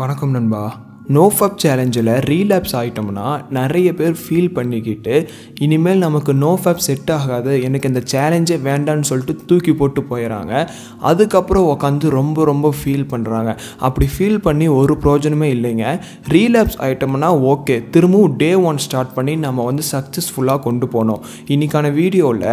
வணக்கம் நண்பா. NoFap சேலஞ்சில் relapse ஆகிட்டோம்னா நிறைய பேர் ஃபீல் பண்ணிக்கிட்டு இனிமேல் நமக்கு நோஃபப் செட் ஆகாது எனக்கு இந்த சேலஞ்சே வேண்டான்னு சொல்லிட்டு தூக்கி போட்டு போயிடறாங்க. அதுக்கப்புறம் உட்காந்து ரொம்ப ரொம்ப ஃபீல் பண்ணுறாங்க அப்படி ஃபீல் பண்ணி ஒரு ப்ரோஜனமே இல்லைங்க. ரீலாப்ஸ் ஆகிட்டோம்னா ஓகே திரும்பவும் டே ஒன் ஸ்டார்ட் பண்ணி நம்ம வந்து சக்ஸஸ்ஃபுல்லாக கொண்டு போனோம் இன்றைக்கான வீடியோவில்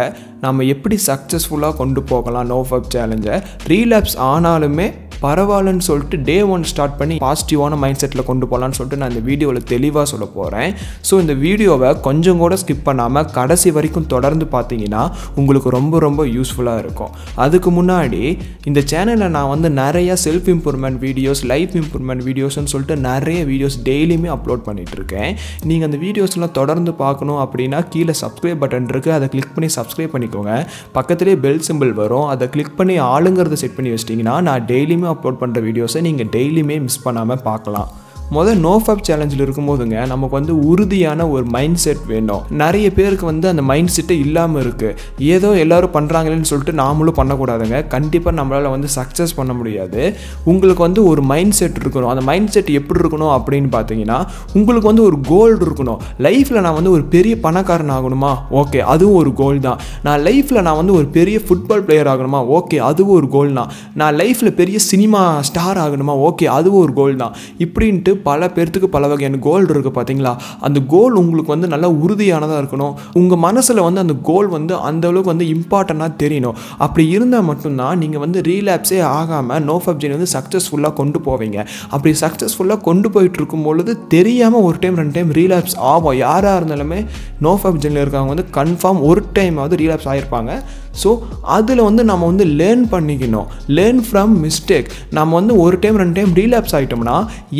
நம்ம எப்படி சக்ஸஸ்ஃபுல்லாக கொண்டு போகலாம் நோஃபப் சேலஞ்சை ரீலாப்ஸ் ஆனாலுமே பரவாயில்லன்னு சொல்லிட்டு டே ஒன் ஸ்டார்ட் பண்ணி பாசிட்டிவான மைண்ட் செட்டில் கொண்டு போகலான்னு சொல்லிட்டு நான் இந்த வீடியோவில் தெளிவாக சொல்ல போகிறேன் ஸோ இந்த வீடியோவை கொஞ்சம் கூட ஸ்கிப் பண்ணாமல் கடைசி வரைக்கும் தொடர்ந்து பார்த்தீங்கன்னா உங்களுக்கு ரொம்ப ரொம்ப யூஸ்ஃபுல்லாக இருக்கும். அதுக்கு முன்னாடி இந்த சேனலில் நான் வந்து நிறைய self improvement videos life improvement வீடியோஸ்னு சொல்லிட்டு நிறைய வீடியோஸ் டெய்லியுமே அப்லோட் பண்ணிகிட்டு இருக்கேன். நீங்கள் அந்த வீடியோஸ்லாம் தொடர்ந்து பார்க்கணும் அப்படின்னா கீழே சப்ஸ்கிரைப் பட்டன் இருக்குது அதை கிளிக் பண்ணி சப்ஸ்கிரைப் பண்ணிக்கோங்க. பக்கத்துலேயே பெல் சிம்பிள் வரும். அதை கிளிக் பண்ணி ஆளுங்கிறத செட் பண்ணி வச்சிட்டிங்கன்னா நான் டெய்லியுமே அப்லோட் பண்ணுற வீடியோஸை நீங்கள் டெய்லியுமே மிஸ் பண்ணாமல் பார்க்கலாம். முதல் நோஃபப் சேலஞ்சில் இருக்கும்போதுங்க நமக்கு வந்து உறுதியான ஒரு மைண்ட் செட் வேணும். நிறைய பேருக்கு வந்து அந்த மைண்ட் செட்டே இல்லாமல் இருக்குது ஏதோ எல்லோரும் பண்ணுறாங்களேன்னு சொல்லிட்டு நாமளும் பண்ணக்கூடாதுங்க. கண்டிப்பாக நம்மளால் வந்து சக்ஸஸ் பண்ண முடியாது. உங்களுக்கு வந்து ஒரு மைண்ட் செட் இருக்கணும். அந்த மைண்ட் செட் எப்படி இருக்கணும் அப்படின்னு பார்த்தீங்கன்னா உங்களுக்கு வந்து ஒரு கோல் இருக்கணும். லைஃப்பில் நான் வந்து ஒரு பெரிய பணக்காரன் ஆகணுமா? ஓகே அதுவும் ஒரு கோல் தான். நான் லைஃப்பில் நான் வந்து ஒரு பெரிய ஃபுட்பால் பிளேயர் ஆகணுமா? ஓகே அதுவும் ஒரு கோல் தான். நான் லைஃப்பில் பெரிய சினிமா ஸ்டார் ஆகணுமா? ஓகே அதுவும் ஒரு கோல் தான். இப்படின்ட்டு பல பேர்த்துக்கு பல வகையான கோல் இருக்குது பார்த்தீங்களா அந்த கோல் உங்களுக்கு வந்து நல்லா உறுதியானதாக இருக்கணும். உங்கள் மனசில் வந்து அந்த கோல் வந்து அந்தளவுக்கு வந்து இம்பார்ட்டண்ட்டாக தெரியணும். அப்படி இருந்தால் மட்டும்தான் நீங்கள் வந்து ரீலாப்ஸே ஆகாமல் நோ ஃபப்ஜின் வந்து சக்ஸஸ்ஃபுல்லாக கொண்டு போவீங்க. அப்படி சக்ஸஸ்ஃபுல்லாக கொண்டு போயிட்டு இருக்கும் பொழுது தெரியாமல் ஒரு டைம் ரெண்டு டைம் ரீலாப்ஸ் ஆகும். யாராக இருந்தாலுமே நோ ஃபப்ஜினில் இருக்கவங்க வந்து கன்ஃபார்ம் ஒரு டைமாவது ரீலாப்ஸ் ஆகிருப்பாங்க ஸோ அதில் வந்து நம்ம வந்து லேர்ன் பண்ணிக்கணும். லேர்ன் ஃப்ரம் மிஸ்டேக் நம்ம வந்து ஒரு டைம் ரெண்டு டைம் ரீலாப்ஸ் ஆகிட்டோம்னா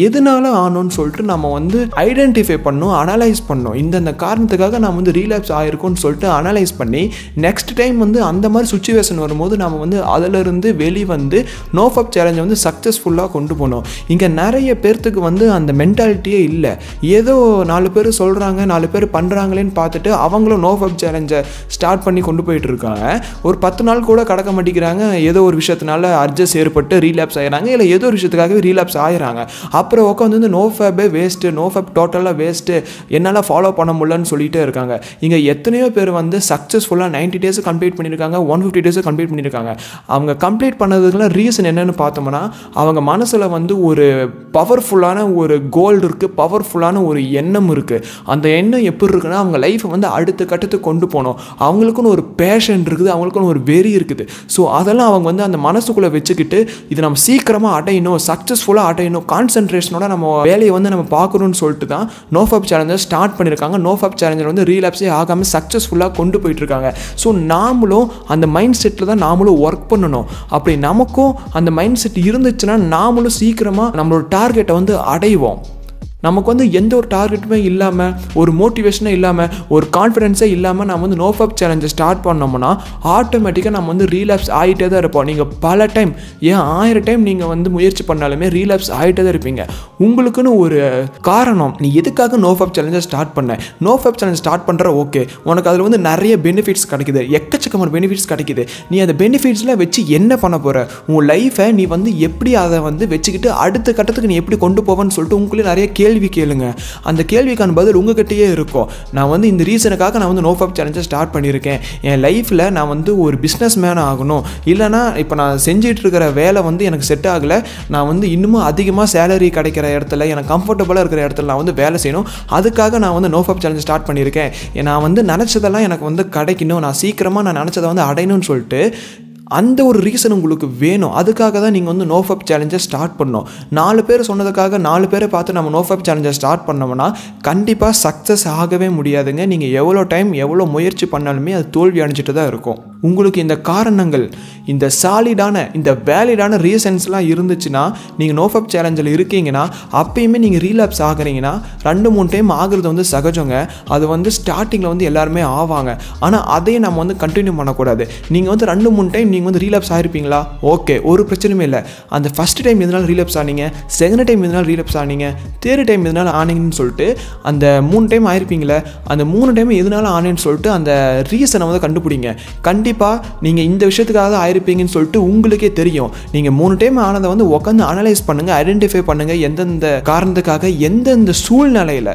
எதனால ஆனோன்னு சொல்லிட்டு நம்ம வந்து ஐடென்டிஃபை பண்ணணும் அனலைஸ் பண்ணணும். இந்தந்த காரணத்துக்காக நம்ம வந்து ரீலாப்ஸ் ஆகிருக்கோன்னு சொல்லிட்டு அனலைஸ் பண்ணி நெக்ஸ்ட் டைம் வந்து அந்த மாதிரி சுச்சுவேஷன் வரும்போது நம்ம வந்து அதிலிருந்து வெளிவந்து நோஃபப் சேலஞ்சை வந்து சக்ஸஸ்ஃபுல்லாக கொண்டு போகணும் இங்கே நிறைய பேர்த்துக்கு வந்து அந்த மென்டாலிட்டியே இல்லை. ஏதோ நாலு பேர் சொல்கிறாங்க நாலு பேர் பண்ணுறாங்களேன்னு பார்த்துட்டு அவங்களும் நோஃபப் சேலஞ்சை ஸ்டார்ட் பண்ணி கொண்டு போயிட்டு இருக்காங்க. ஒரு பத்து நாள் கூட கடக்க மாட்டேங்கிறாங்க. ஏதோ ஒரு விஷயத்தினால அட்ஜஸ்ட் ஏற்பட்டு ரீலாப்ஸ் ஆகிறாங்க இல்லை ஏதோ ஒரு விஷயத்துக்காகவே ரீலாப்ஸ் ஆகிறாங்க அப்புறம் உட்காந்து வந்து no fap waste no fap டோட்டலாக வேஸ்ட்டு என்னால் ஃபாலோ பண்ண முடியலன்னு சொல்லிகிட்டே இருக்காங்க. இங்கே எத்தனையோ பேர் வந்து சக்ஸஸ்ஃபுல்லாக நைன்ட்டி டேஸ் கம்ப்ளீட் பண்ணியிருக்காங்க ஒன் ஃபிஃப்டி டேஸ் கம்ப்ளீட் பண்ணியிருக்காங்க. அவங்க கம்ப்ளீட் பண்ணதுக்குலாம் ரீசன் என்னென்னு பார்த்தோம்னா அவங்க மனசில் வந்து ஒரு பவர்ஃபுல்லான ஒரு கோல் இருக்குது பவர்ஃபுல்லான ஒரு எண்ணம் இருக்குது அந்த எண்ணம் எப்படி இருக்குன்னா அவங்க லைஃப்பை வந்து அடுத்த கட்டத்துக்கு கொண்டு போகணும். அவங்களுக்குன்னு ஒரு பேஷன் இருக்குது அவங்களுக்குன்னு ஒரு வெறி இருக்குது. ஸோ அதெல்லாம் அவங்க வந்து அந்த மனசுக்குள்ளே வச்சுக்கிட்டு இது நம்ம சீக்கிரமாக அடையணும் சக்ஸஸ்ஃபுல்லாக அடையணும் கான்சன்ட்ரேஷனோட நம்ம வேலையை வந்து நம்ம பார்க்கணும்னு சொல்லிட்டு தான் நோஃபப் சேலஞ்சர் ஸ்டார்ட் பண்ணியிருக்காங்க. நோஃபப் சேலஞ்சர் வந்து ரீலாப்ஸே ஆகாமல் சக்ஸஸ்ஃபுல்லாக கொண்டு போயிட்டு இருக்காங்க ஸோ நாமளும் அந்த மைண்ட் செட்டில் தான் நாமளும் ஒர்க் பண்ணணும். அப்படி நமக்கும் அந்த மைண்ட் செட் இருந்துச்சுன்னா நாமளும் சீக்கிரமாக நம்மளோட டார்கெட்டை வந்து அடைவோம். நமக்கு வந்து எந்த ஒரு டார்கெட்டுமே இல்லாமல் ஒரு மோட்டிவேஷனே இல்லாமல் ஒரு கான்ஃபிடென்ஸே இல்லாமல் நம்ம வந்து நோஃபப் சேலஞ்சை ஸ்டார்ட் பண்ணோம்னா ஆட்டோமேட்டிக்காக நம்ம வந்து ரீலாப்ஸ் ஆகிட்டே தான் இருப்போம். நீங்கள் பல டைம் ஏன் ஆயிரம் டைம் நீங்கள் வந்து முயற்சி பண்ணாலுமே ரீலாப்ஸ் ஆகிட்டே தான் இருப்பீங்க. உங்களுக்குன்னு ஒரு காரணம் நீ எதுக்காக நோஃபப் சேலஞ்சை ஸ்டார்ட் பண்ண? நோஃபப் சேலஞ்ச் ஸ்டார்ட் பண்ணுற ஓகே உனக்கு அதில் வந்து நிறைய பெனிஃபிட்ஸ் கிடைக்குது. எக்கச்சக்கமான பெனிஃபிட்ஸ் கிடைக்குது. நீ அந்த பெனிஃபிட்ஸ்லாம் வச்சு என்ன பண்ண போகிற உன் லைஃப்பை நீ வந்து எப்படி அதை வந்து வச்சுக்கிட்டு அடுத்த கட்டத்துக்கு நீ எப்படி கொண்டு போவேன்னு சொல்லிட்டு உங்களுக்குள்ளே நிறைய கேள்வி கேள்வி கேளுங்க. அந்த கேள்விக்கான பதில் உங்ககிட்டயே இருக்கும். நான் வந்து இந்த ரீசனுக்காக நான் வந்து நோஃபப் சேலஞ்சை ஸ்டார்ட் பண்ணியிருக்கேன். என் லைஃப்பில் நான் வந்து ஒரு பிஸ்னஸ் மேன் ஆகணும். இல்லைனா இப்போ நான் செஞ்சிட்டு இருக்கிற வேலை வந்து எனக்கு செட் ஆகலை. நான் வந்து இன்னமும் அதிகமாக சேலரி கிடைக்கிற இடத்துல எனக்கு கம்ஃபர்டபுளாக இருக்கிற இடத்துல நான் வந்து வேலை செய்யணும். அதுக்காக நான் வந்து நோஃபப் சேலஞ்சை ஸ்டார்ட் பண்ணியிருக்கேன். நான் வந்து நினச்சதெல்லாம் எனக்கு வந்து கிடைக்கணும். நான் சீக்கிரமாக நான் நினச்சதை வந்து அடையணும்னு சொல்லிட்டு அந்த ஒரு ரீசன் உங்களுக்கு வேணும். அதுக்காக தான் நீங்கள் வந்து நோஃபப் சேலஞ்சை ஸ்டார்ட் பண்ணோம் நாலு பேர் சொன்னதுக்காக நாலு பேரை பார்த்து நம்ம நோஃபப் சேலஞ்சை ஸ்டார்ட் பண்ணோம்னா கண்டிப்பாக சக்ஸஸ் ஆகவே முடியாதுங்க. நீங்கள் எவ்வளோ டைம் எவ்வளோ முயற்சி பண்ணாலுமே அது தோல்வி அடைஞ்சிட்டு தான் இருக்கும். உங்களுக்கு இந்த காரணங்கள் இந்த சாலிடான இந்த வேலிடான ரீசன்ஸ்லாம் இருந்துச்சுன்னா நீங்கள் நோஃபப் சேலஞ்சில் இருக்கீங்கன்னா அப்பயுமே நீங்கள் ரீலாப்ஸ் ஆகுறீங்கன்னா ரெண்டு மூணு டைம் ஆகிறது வந்து சகஜங்க. அது வந்து ஸ்டார்டிங்கில் வந்து எல்லாருமே ஆவாங்க. ஆனால் அதையும் நம்ம வந்து கண்டினியூ பண்ணக்கூடாது. நீங்கள் வந்து ரெண்டு மூணு டைம் நீங்கள் வந்து ரீலாப்ஸ் ஆகிருப்பீங்களா ஓகே ஒரு பிரச்சனையுமே இல்லை. அந்த ஃபஸ்ட் டைம் எதனால ரீலாப்ஸ் ஆனீங்க? செகண்ட் டைம் எதனால ரீலாப்ஸ் ஆனீங்க? தேர்ட் டைம் எதனால ஆனீங்கன்னு சொல்லிட்டு அந்த மூணு டைம் ஆயிருப்பீங்களே அந்த மூணு டைம் எதனால ஆனேன்னு சொல்லிட்டு அந்த ரீசனை வந்து கண்டுபிடிங்க. கண்டிப்பாக கண்டிப்பாக நீங்கள் இந்த விஷயத்துக்காக தான் ஆயிருப்பீங்கன்னு சொல்லிட்டு உங்களுக்கே தெரியும். நீங்கள் மூணு டைம் ஆனதை வந்து உட்காந்து அனலைஸ் பண்ணுங்கள் ஐடென்டிஃபை பண்ணுங்கள் எந்தெந்த காரணத்துக்காக எந்தெந்த சூழ்நிலையில்.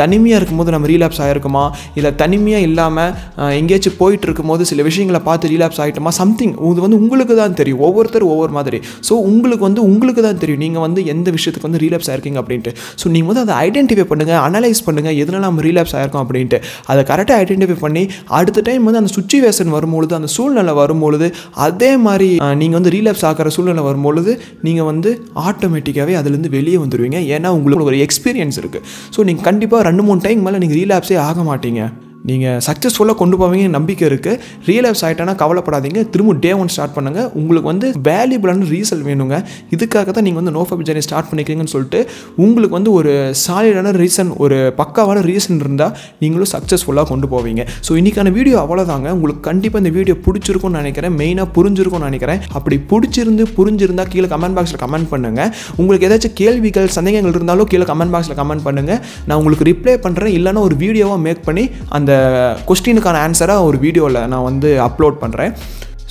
தனிமையாக இருக்கும்போது நம்ம ரீலாப்ஸ் ஆகிருக்குமா இல்லை தனிமையாக இல்லாமல் எங்கேயாச்சும் போயிட்டு இருக்கும்போது சில விஷயங்களை பார்த்து ரீலாப்ஸ் ஆகிட்டோமா சம்திங் இது வந்து உங்களுக்கு தான் தெரியும். ஒவ்வொருத்தர் ஒவ்வொரு மாதிரி. ஸோ உங்களுக்கு வந்து உங்களுக்கு தான் தெரியும். நீங்கள் வந்து எந்த விஷயத்துக்கு வந்து ரீலாப்ஸ் ஆயிருக்கீங்க அப்படின்ட்டு. ஸோ நீங்கள் வந்து அதை ஐடென்டிஃபை பண்ணுங்கள் அனலைஸ் பண்ணுங்கள் எதனால் நம்ம ரீலாப்ஸ் ஆயிருக்கோம் அப்படின்ட்டு. அதை கரெக்டாக ஐடென்டிஃபை பண்ணி அடுத்த டைம் வந்து அந்த சுச்சுவேஷன் வரும்பொழுது அந்த சூழ்நிலை வரும்பொழுது அதே மாதிரி நீங்கள் வந்து ரீலாப்ஸ் ஆகிற சூழ்நிலை வரும்பொழுது நீங்கள் வந்து ஆட்டோமேட்டிக்காகவே அதுலேருந்து வெளியே வந்துடுவீங்க ஏன்னா உங்களுக்கு ஒரு எக்ஸ்பீரியன்ஸ் இருக்குது ஸோ நீங்கள் கண்டிப்பாக ரெண்டு மூணு டைம் மேலே நீங்கள் ரீலாப்ஸே ஆக மாட்டீங்க. நீங்கள் சக்ஸஸ்ஃபுல்லாக கொண்டு போவீங்க நம்பிக்கை இருக்குது ரியலைஸ் ஆகிட்டேன்னா கவலைப்படாதீங்க. திரும்ப டே ஒன் ஸ்டார்ட் பண்ணுங்கள் உங்களுக்கு வந்து வேல்யூபிளான ரீசல் வேணுங்க. இதுக்காக தான் நீங்கள் வந்து நோஃபப் ஜர்னி ஸ்டார்ட் பண்ணிக்கிறீங்கன்னு சொல்லிட்டு உங்களுக்கு வந்து ஒரு சாலிடான ரீசன் ஒரு பக்காவான ரீசன் இருந்தால் நீங்களும் சக்ஸஸ்ஃபுல்லாக கொண்டு போவீங்க. ஸோ இன்றைக்கான வீடியோ அவ்வளோதாங்க உங்களுக்கு கண்டிப்பாக இந்த வீடியோ பிடிச்சிருக்கும்னு நினைக்கிறேன். மெயினாக புரிஞ்சிருக்கும்னு நினைக்கிறேன். அப்படி பிடிச்சிருந்து புரிஞ்சிருந்தால் கீழே கமெண்ட் பாக்ஸில் கமெண்ட் பண்ணுங்கள் உங்களுக்கு ஏதாச்சும் கேள்விகள் சந்தேகங்கள் இருந்தாலும் கீழே கமெண்ட் பாக்ஸில் கமெண்ட் பண்ணுங்கள் நான் உங்களுக்கு ரிப்ளை பண்ணுறேன் இல்லைனா ஒரு வீடியோவாக மேக் பண்ணி அந்த கொஸ்டினுக்கான ஆன்சராக ஒரு வீடியோவில் நான் வந்து அப்லோட் பண்ணுறேன்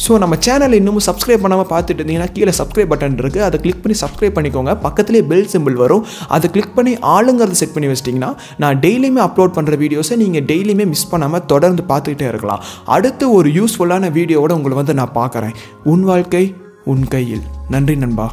ஸோ நம்ம சேனல் இன்னமும் சப்ஸ்கிரைப் பண்ணாமல் பார்த்துட்டு இருந்தீங்கன்னா கீழே சப்ஸ்கிரைப் பட்டன் இருக்குது அதை கிளிக் பண்ணி சப்ஸ்கிரைப் பண்ணிக்கோங்க. பக்கத்துலேயே பெல் சிம்பிள் வரும். அதை கிளிக் பண்ணி ஆளுங்கிறத செட் பண்ணி வச்சிட்டிங்கன்னா நான் டெய்லியுமே அப்லோட் பண்ணுற வீடியோஸை நீங்கள் டெய்லியுமே மிஸ் பண்ணாமல் தொடர்ந்து பார்த்துக்கிட்டே இருக்கலாம். அடுத்து ஒரு யூஸ்ஃபுல்லான வீடியோவோட உங்களை வந்து நான் பார்க்குறேன். உன் வாழ்க்கை உன் கையில். நன்றி நண்பா.